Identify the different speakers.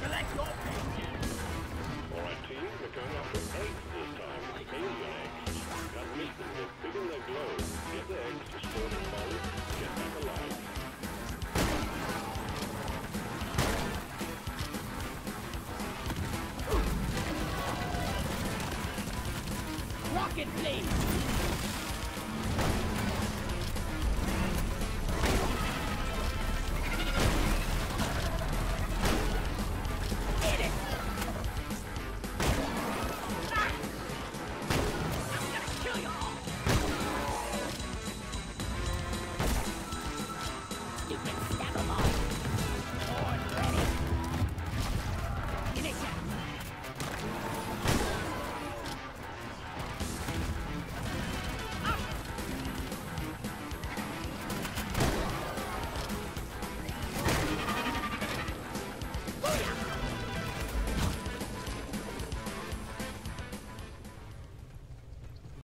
Speaker 1: Alright
Speaker 2: team, we're going after eggs this time. Eggs. Got their glow. Get the eggs. Get back alive.
Speaker 1: Rocket blade! stupid.